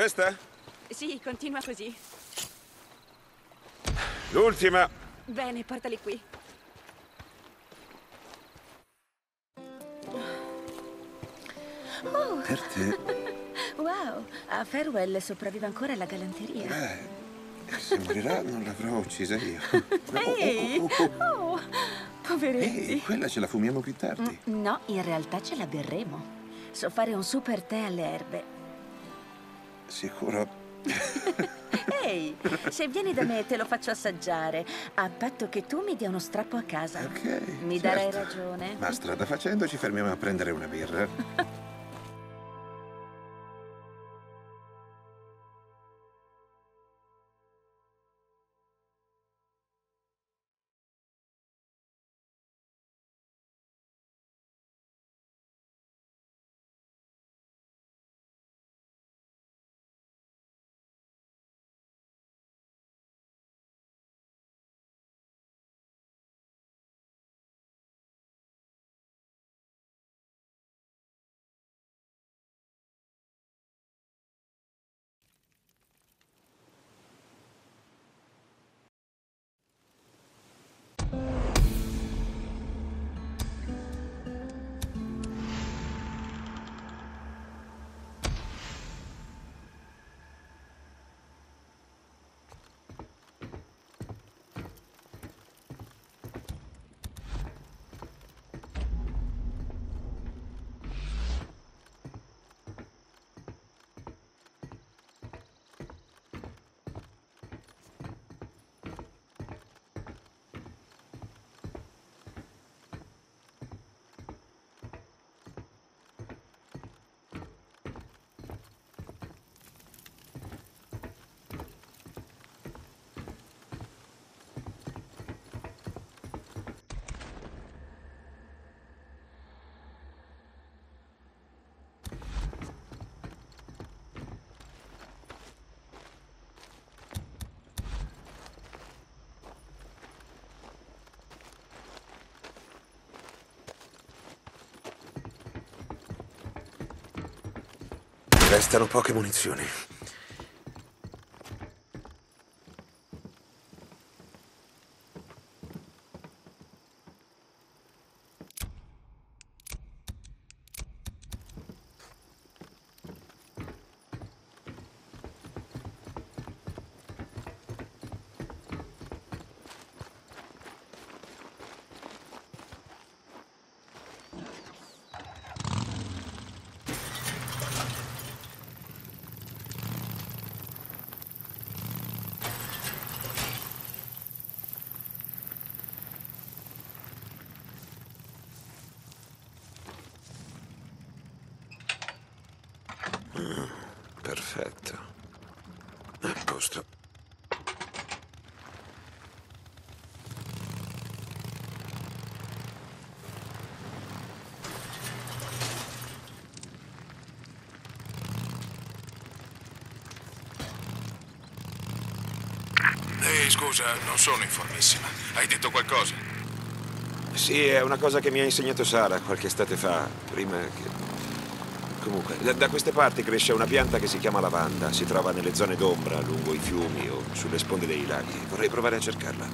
Questa? Sì, continua così. L'ultima. Bene, portali qui. Per te. Wow, a Farewell sopravvive ancora la galanteria. Beh, se morirà non l'avrò uccisa io. Ehi! Oh, oh, oh, oh. Oh, poveretti. Ehi, quella ce la fumiamo più tardi. No, in realtà ce la berremo. So fare un super tè alle erbe. Sicuro. Ehi, se vieni da me te lo faccio assaggiare, a patto che tu mi dia uno strappo a casa. Ok. Mi certo. darai ragione. Ma strada facendo ci fermiamo a prendere una birra. Restano poche munizioni. Perfetto. A posto. Ehi, scusa, non sono informissima. Hai detto qualcosa? Sì, è una cosa che mi ha insegnato Sara qualche estate fa, prima che... Comunque, da, da queste parti cresce una pianta che si chiama lavanda. Si trova nelle zone d'ombra, lungo i fiumi o sulle sponde dei laghi. Vorrei provare a cercarla.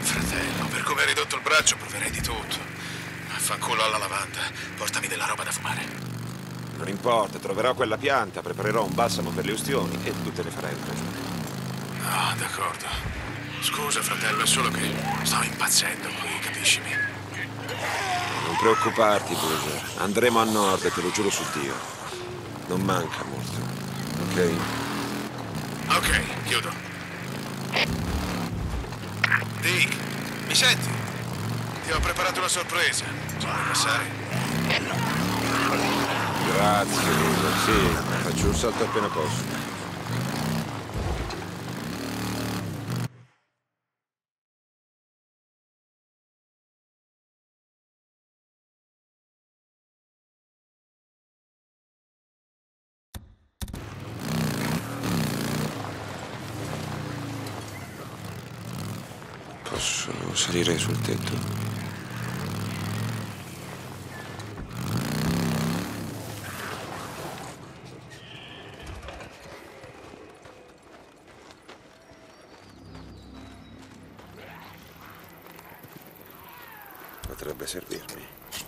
Fratello, per come hai ridotto il braccio proverei di tutto. Fanculo alla lavanda. Portami della roba da fumare. Non importa, troverò quella pianta, preparerò un balsamo per le ustioni e tu te ne farai un ragione. Ah, d'accordo. Scusa, fratello, è solo che sto impazzendo qui, capiscimi? Non preoccuparti, Bruiser. Andremo a nord, te lo giuro su Dio. Non manca molto. Ok? Ok, chiudo. Dick, mi senti? Ti ho preparato una sorpresa. Vuoi passare? Grazie, Bruiser. Sì, faccio un salto appena posso. salire sul tetto. Potrebbe servirmi.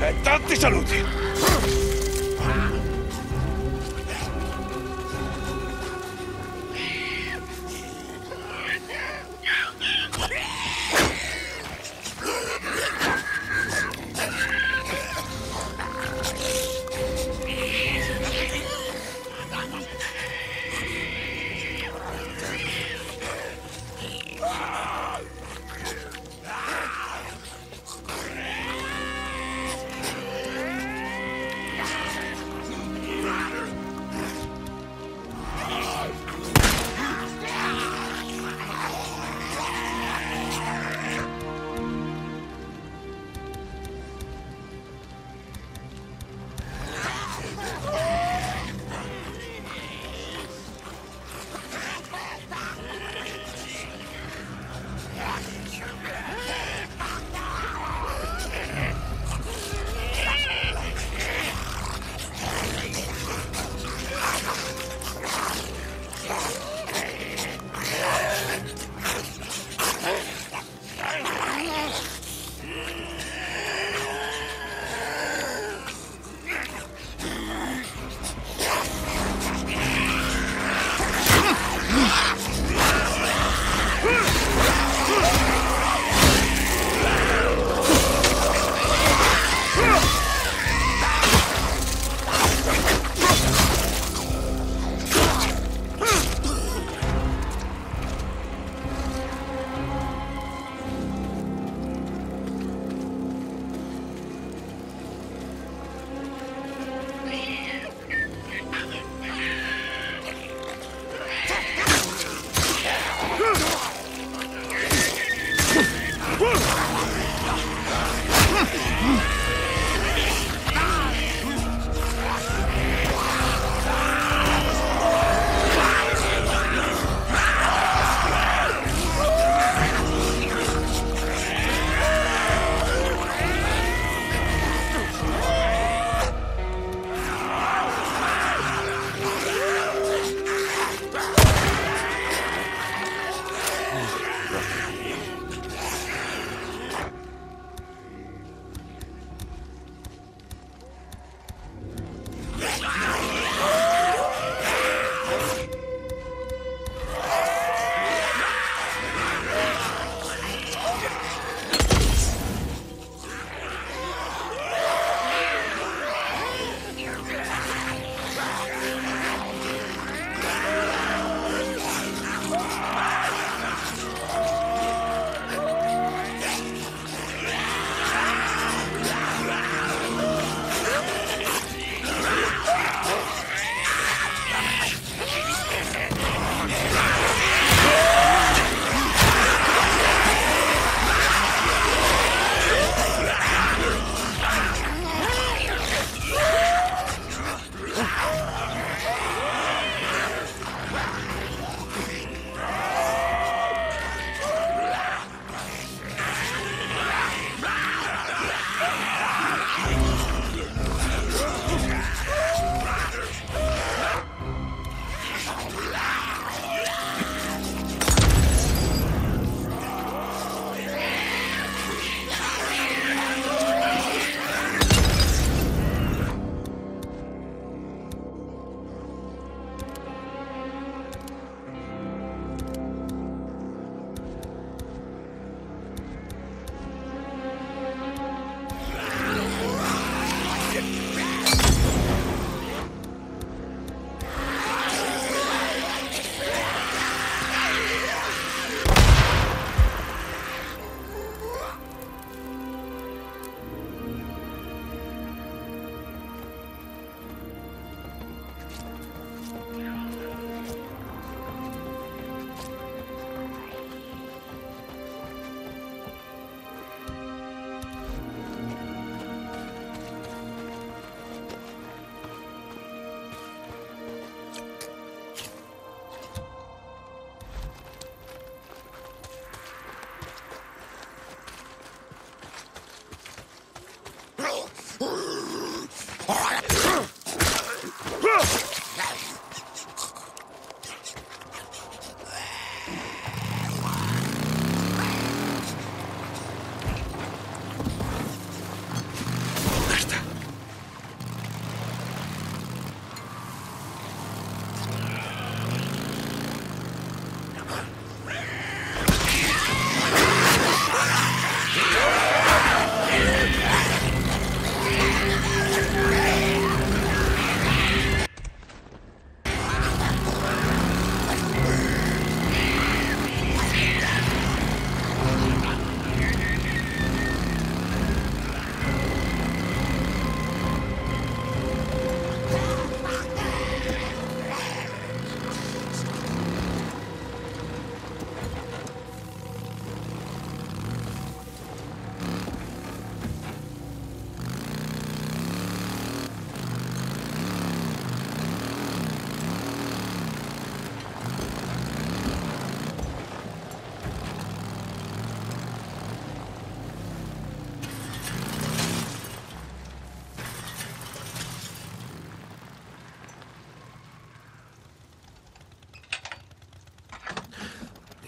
E tanti saluti!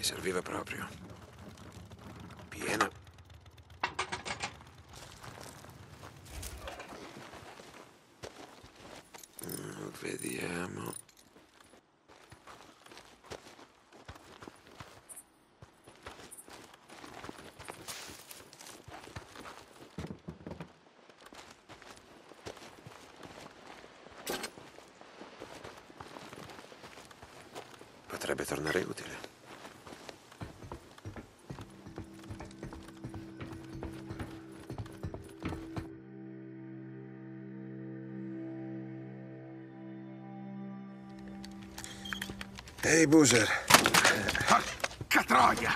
Serviva proprio. Pieno. Mm, Vediamo. Potrebbe tornare utile. Ehi, Boozer. Porca troia!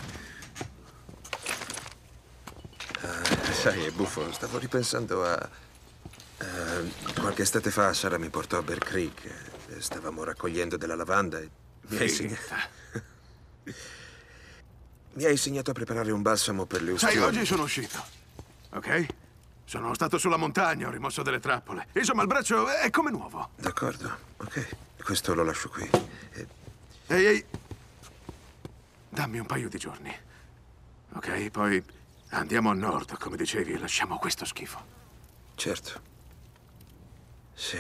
Sai, è buffo, stavo ripensando a... eh, qualche estate fa Sara mi portò a Bear Creek. Stavamo raccogliendo della lavanda e mi ha, insegna- Finta. mi ha insegnato a preparare un balsamo per le Sai, ustioni. oggi sono uscito. Ok? Sono stato sulla montagna, ho rimosso delle trappole. Insomma, il braccio è come nuovo. D'accordo, ok. Questo lo lascio qui. Eh, Ehi, ehi. Dammi un paio di giorni. Ok? Poi andiamo a nord, come dicevi, e lasciamo questo schifo. certo. Sì.